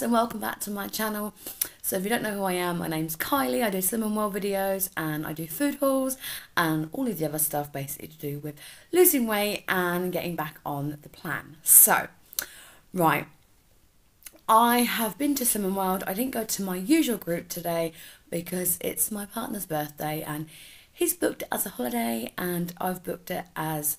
Guys and welcome back to my channel. So if you don't know who I am, my name's Kylie. I do Slimming World videos and I do food hauls and all of the other stuff basically to do with losing weight and getting back on the plan. So, right. I have been to Slimming World. I didn't go to my usual group today because it's my partner's birthday and he's booked it as a holiday and I've booked it as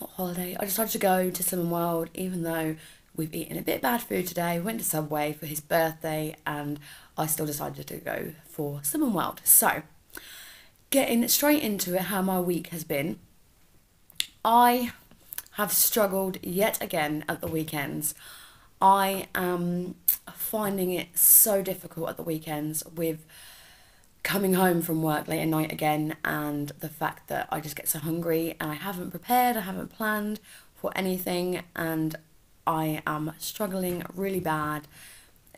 not holiday. I decided to go to Slimming World even though We've eaten a bit bad food today. We went to Subway for his birthday, and I still decided to go for Slimming World. So, getting straight into it, how my week has been. I have struggled yet again at the weekends. I am finding it so difficult at the weekends with coming home from work late at night again and the fact that I just get so hungry and I haven't prepared, I haven't planned for anything and I am struggling really bad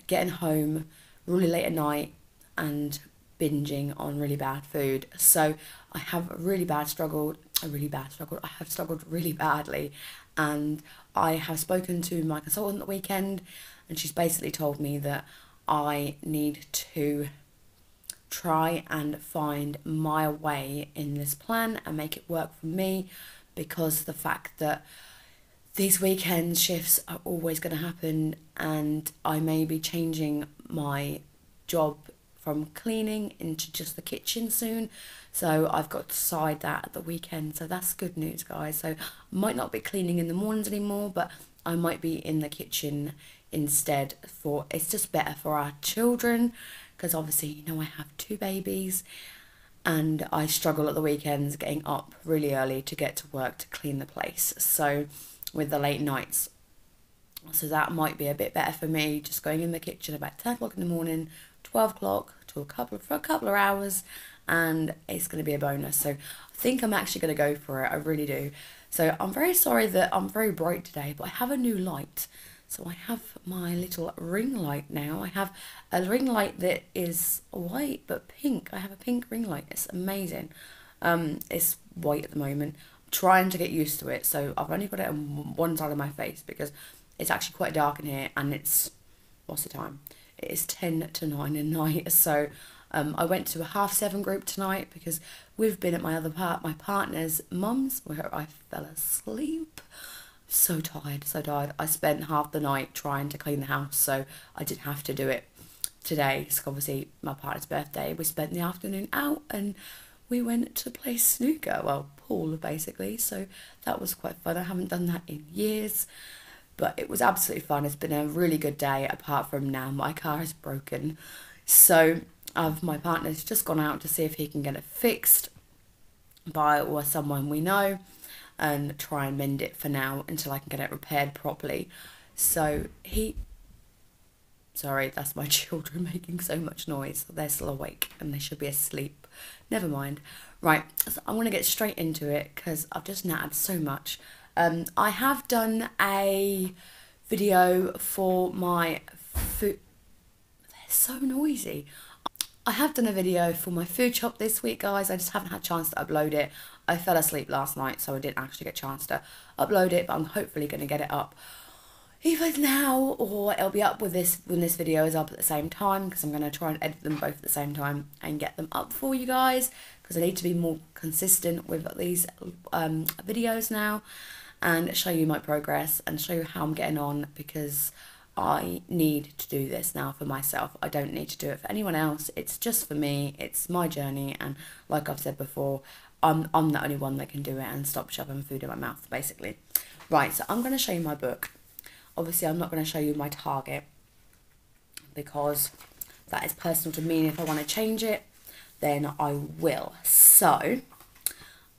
getting home really late at night and binging on really bad food. So I have a really bad struggled, a really bad struggle. I have struggled really badly and I have spoken to my consultant the weekend and she's basically told me that I need to try and find my way in this plan and make it work for me because the fact that these weekend shifts are always going to happen, and I may be changing my job from cleaning into just the kitchen soon. So I've got to decide that at the weekend. So that's good news, guys. So I might not be cleaning in the mornings anymore, but I might be in the kitchen instead for it's just better for our children because obviously you know I have two babies and I struggle at the weekends getting up really early to get to work to clean the place. So with the late nights. So that might be a bit better for me, just going in the kitchen about 10 o'clock in the morning, 12 o'clock to a couple for a couple of hours, and it's going to be a bonus. So I think I'm actually going to go for it. I really do. So I'm very sorry that I'm very bright today, but I have a new light. So I have my little ring light now. I have a ring light that is white but pink. I have a pink ring light. It's amazing. Um, it's white at the moment trying to get used to it. So I've only got it on one side of my face because it's actually quite dark in here and it's, what's the time? It is 10 to 9 at night. So um, I went to a half seven group tonight because we've been at my other part, my partner's mum's where I fell asleep. So tired, so tired. I spent half the night trying to clean the house, so I didn't have to do it today. It's obviously my partner's birthday. We spent the afternoon out and we went to play snooker, well, pool basically. So that was quite fun. I haven't done that in years, but it was absolutely fun. It's been a really good day, apart from now my car is broken. So I've, my partner's just gone out to see if he can get it fixed by or someone we know and try and mend it for now until I can get it repaired properly. So he Sorry, that's my children making so much noise. They're still awake and they should be asleep. Never mind. Right, so I'm going to get straight into it because I've just nattered so much. Um, I have done a video for my food. They're so noisy. I have done a video for my food shop this week, guys. I just haven't had a chance to upload it. I fell asleep last night, so I didn't actually get a chance to upload it, but I'm hopefully going to get it up either now or it'll be up with this when this video is up at the same time because I'm going to try and edit them both at the same time and get them up for you guys because I need to be more consistent with these um, videos now and show you my progress and show you how I'm getting on because I need to do this now for myself. I don't need to do it for anyone else. It's just for me. It's my journey and like I've said before, I'm, I'm the only one that can do it and stop shoving food in my mouth basically. Right, so I'm going to show you my book Obviously, I'm not going to show you my target because that is personal to me. And if I want to change it, then I will. So,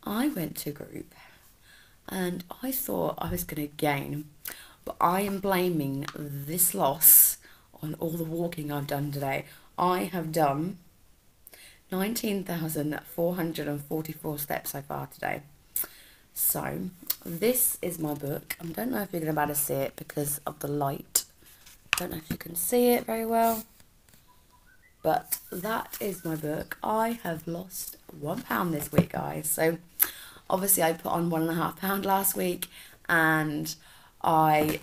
I went to group and I thought I was going to gain, but I am blaming this loss on all the walking I've done today. I have done 19,444 steps so far today. So, this is my book. I don't know if you're going to be able to see it because of the light. I don't know if you can see it very well. But that is my book. I have lost one pound this week, guys. So, obviously, I put on one and a half pound last week and I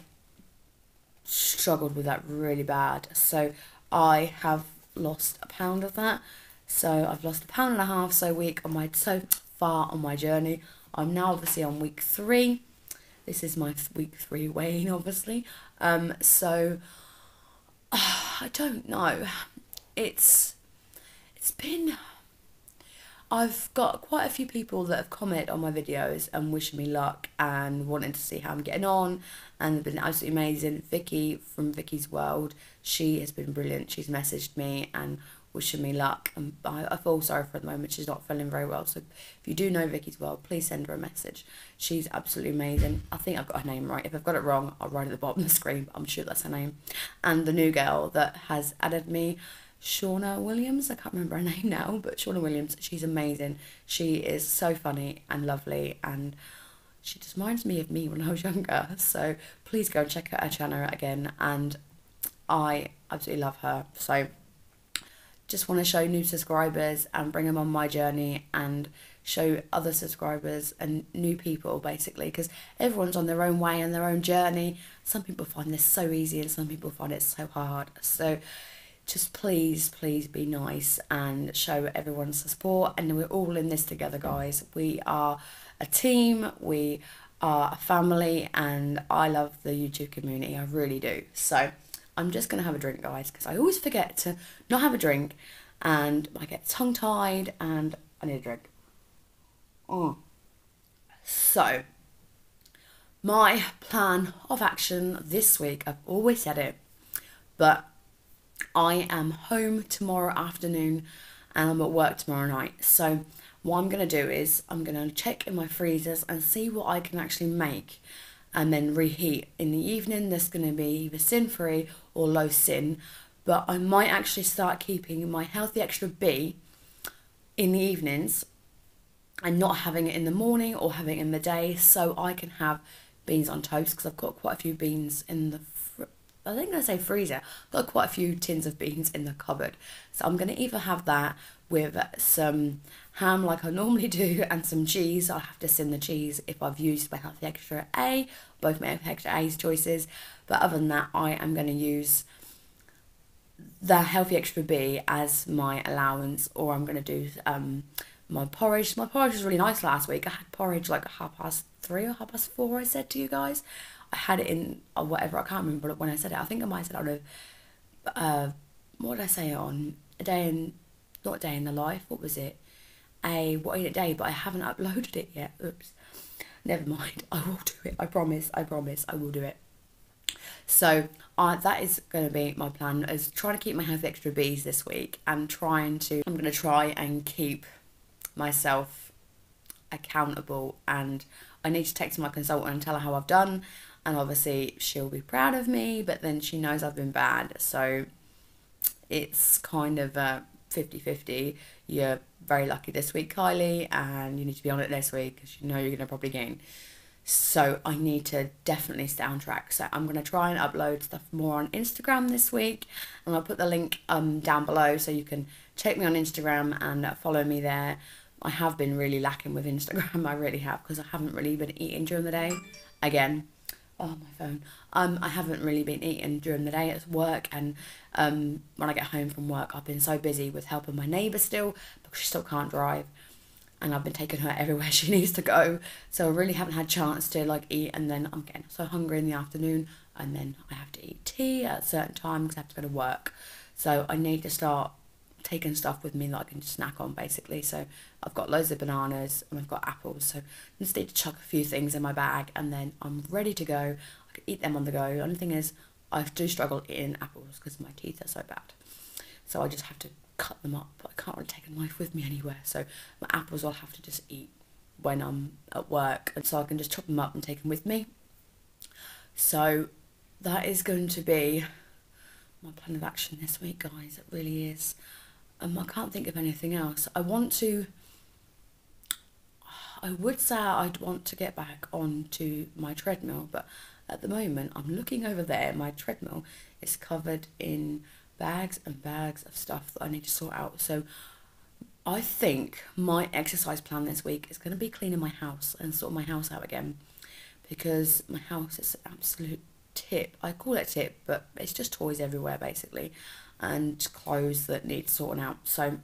struggled with that really bad. So I have lost a pound of that. So I've lost a pound and a half so week on my so far on my journey. I'm now obviously on week three. This is my week three weighing, obviously. Um, so I don't know. It's it's been I've got quite a few people that have commented on my videos and wishing me luck and wanting to see how I'm getting on and they've been absolutely amazing. Vicky from Vicky's World, she has been brilliant. She's messaged me and wishing me luck and I, I feel sorry for her at the moment. She's not feeling very well. So if you do know Vicky's World, please send her a message. She's absolutely amazing. I think I've got her name right. If I've got it wrong, I'll write it at the bottom of the screen. I'm sure that's her name. And the new girl that has added me Shauna Williams. I can't remember her name now, but Shauna Williams, she's amazing. She is so funny and lovely and she just reminds me of me when I was younger. So please go and check out her channel again and I absolutely love her. So just want to show new subscribers and bring them on my journey and show other subscribers and new people basically because everyone's on their own way and their own journey. Some people find this so easy and some people find it so hard. So just please, please be nice and show everyone support. And we're all in this together, guys. We are a team, we are a family, and I love the YouTube community. I really do. So I'm just going to have a drink, guys, because I always forget to not have a drink and I get tongue tied and I need a drink. Oh. So, my plan of action this week, I've always said it, but I am home tomorrow afternoon and I'm at work tomorrow night. So what I'm going to do is I'm going to check in my freezers and see what I can actually make and then reheat. In the evening there's going to be either sin free or low sin but I might actually start keeping my healthy extra B in the evenings and not having it in the morning or having it in the day so I can have beans on toast because I've got quite a few beans in the I think I say freezer. I've got quite a few tins of beans in the cupboard. So I'm going to either have that with some ham like I normally do and some cheese. I'll have to sin the cheese if I've used my Healthy Extra A, both my Healthy Extra A's choices. But other than that, I am going to use the Healthy Extra B as my allowance or I'm going to do um, my porridge. My porridge was really nice last week. I had porridge like half past three or half past four, I said to you guys. I had it in or whatever. I can't remember when I said it. I think I might have said it on a, uh, what did I say on a day in, not a day in the life. What was it? A what in a day, but I haven't uploaded it yet. Oops. Never mind. I will do it. I promise. I promise. I will do it. So uh, that is going to be my plan is trying to keep my health extra B's this week and trying to I'm going to try and keep myself accountable and I need to text my consultant and tell her how I've done and obviously she'll be proud of me but then she knows I've been bad. So it's kind of a 50-50 you're very lucky this week Kylie and you need to be on it this week because you know you're going to probably gain. So I need to definitely stay on track. So I'm going to try and upload stuff more on Instagram this week and I'll put the link um down below so you can check me on Instagram and follow me there. I have been really lacking with Instagram. I really have because I haven't really been eating during the day. Again oh my phone. Um i haven't really been eating during the day at work and um when i get home from work i've been so busy with helping my neighbour still because she still can't drive and i've been taking her everywhere she needs to go. So i really haven't had chance to like eat and then i'm getting so hungry in the afternoon and then i have to eat tea at a certain time because i have to go to work. So i need to start taken stuff with me that I can snack on basically. So I've got loads of bananas and I've got apples. So I just need to chuck a few things in my bag and then I'm ready to go. I can eat them on the go. The only thing is I do struggle eating apples because my teeth are so bad. So I just have to cut them up. I can't really take a knife with me anywhere. So my apples I'll have to just eat when I'm at work. And so I can just chop them up and take them with me. So that is going to be my plan of action this week, guys. It really is um, I can't think of anything else. I want to. I would say I'd want to get back onto my treadmill, but at the moment I'm looking over there. My treadmill is covered in bags and bags of stuff that I need to sort out. So I think my exercise plan this week is going to be cleaning my house and sort my house out again because my house is an absolute tip. I call it tip, but it's just toys everywhere basically, and clothes that need sorting out. So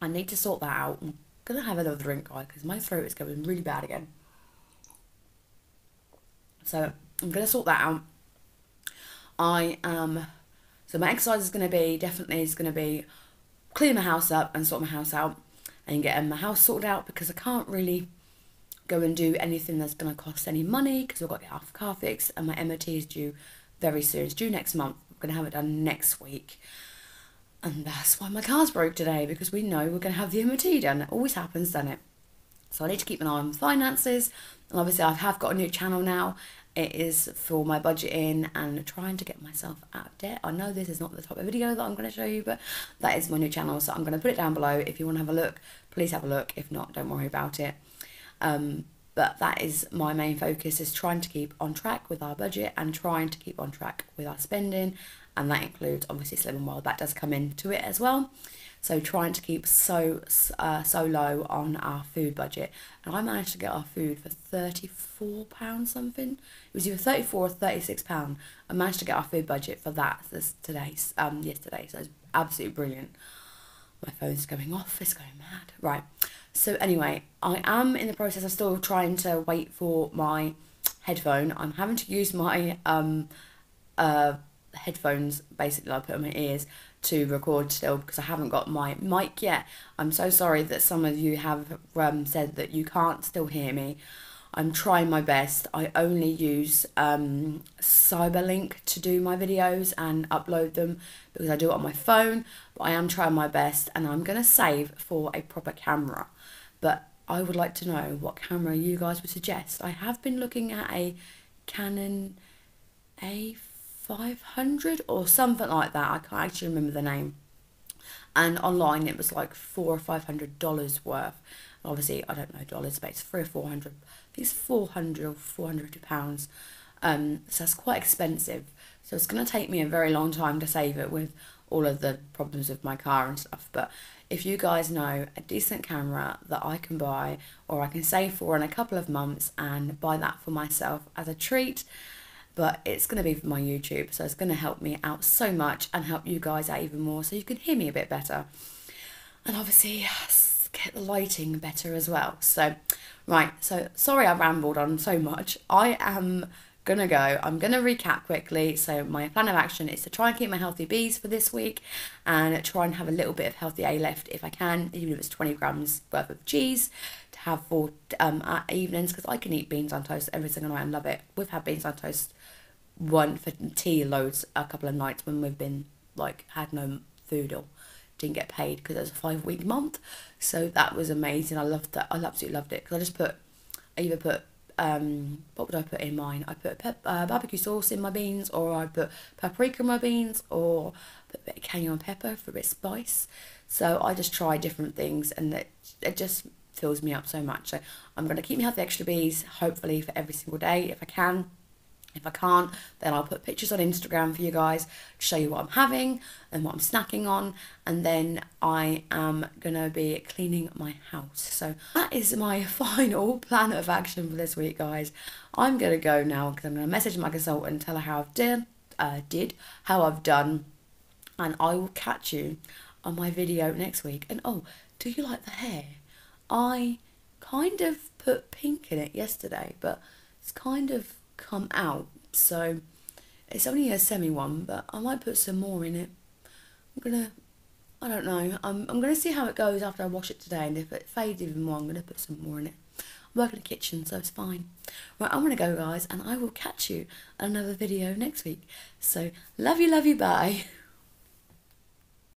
I need to sort that out. I'm gonna have another drink, guys, because my throat is going really bad again. So I'm gonna sort that out. I am. So my exercise is gonna be definitely is gonna be clean my house up and sort my house out and getting my house sorted out because I can't really go and do anything that's going to cost any money because I've got to get off car fixed and my MOT is due very soon. It's due next month. Going to have it done next week. And that's why my car's broke today because we know we're going to have the MOT done. It always happens, doesn't it? So I need to keep an eye on finances. And obviously, I have got a new channel now. It is for my budgeting and trying to get myself out of debt. I know this is not the type of video that I'm going to show you, but that is my new channel. So I'm going to put it down below. If you want to have a look, please have a look. If not, don't worry about it. Um, but that is my main focus is trying to keep on track with our budget and trying to keep on track with our spending and that includes obviously Slimming World. That does come into it as well. So trying to keep so uh, so low on our food budget. And i managed to get our food for 34 pounds something. It was either 34 or 36 pound. I managed to get our food budget for that this today um yesterday. So it's absolutely brilliant. My phone's going off. It's going mad. Right so anyway, I am in the process of still trying to wait for my headphone. I'm having to use my um uh headphones basically I put in my ears to record still because I haven't got my mic yet. I'm so sorry that some of you have um, said that you can't still hear me. I'm trying my best. I only use um, Cyberlink to do my videos and upload them because I do it on my phone. But I am trying my best and I'm going to save for a proper camera. But I would like to know what camera you guys would suggest. I have been looking at a Canon A500 or something like that. I can't actually remember the name. And online it was like four or five hundred dollars worth. Obviously, I don't know dollars, but it's three or four hundred. I think it's four hundred or four hundred pounds. Um, so that's quite expensive. So it's going to take me a very long time to save it with all of the problems with my car and stuff. But if you guys know a decent camera that I can buy or I can save for in a couple of months and buy that for myself as a treat, but it's going to be for my YouTube, so it's going to help me out so much and help you guys out even more so you can hear me a bit better. And obviously, get the lighting better as well. So, right, so sorry I rambled on so much. I am gonna go. I'm gonna recap quickly. So my plan of action is to try and keep my healthy B's for this week and try and have a little bit of healthy A left if I can, even if it's 20 grams worth of cheese to have for um, evenings because I can eat beans on toast every single night and love it. We've had beans on toast one for tea loads a couple of nights when we've been like had no food or didn't get paid because it was a five week month. So that was amazing. I loved that. I absolutely loved it because I just put I either put um, what would I put in mine? I put pep- uh, barbecue sauce in my beans, or I put paprika in my beans, or put a bit of cayenne pepper for a bit of spice. So I just try different things, and it, it just fills me up so much. So I'm going to keep me healthy extra B's, hopefully for every single day if I can. If I can't, then I'll put pictures on Instagram for you guys to show you what I'm having and what I'm snacking on. And then I am going to be cleaning my house. So that is my final plan of action for this week, guys. I'm going to go now because I'm going to message my consultant and tell her how I've done, uh, did, how I've done. And I will catch you on my video next week. And oh, do you like the hair? I kind of put pink in it yesterday, but it's kind of come out. So it's only a semi one, but I might put some more in it. I'm gonna, I don't know. I'm, I'm gonna see how it goes after I wash it today, and if it fades even more, I'm gonna put some more in it. I work in the kitchen, so it's fine. Right, I'm gonna go, guys, and I will catch you another video next week. So love you, love you, bye.